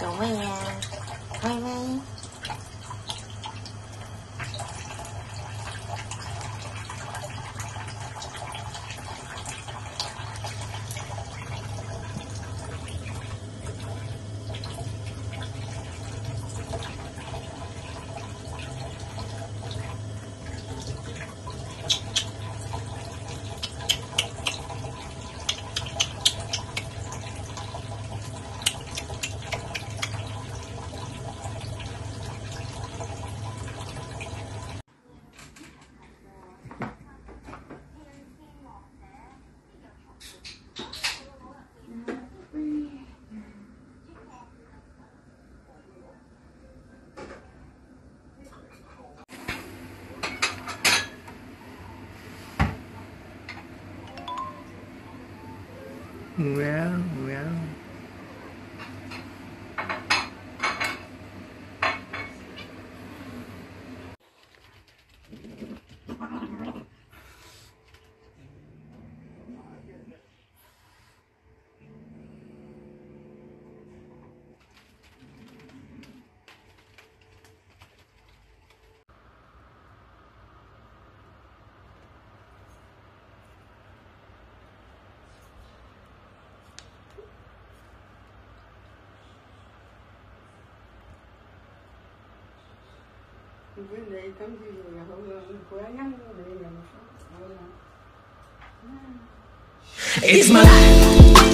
Chào 喂 Well, well. It's my life.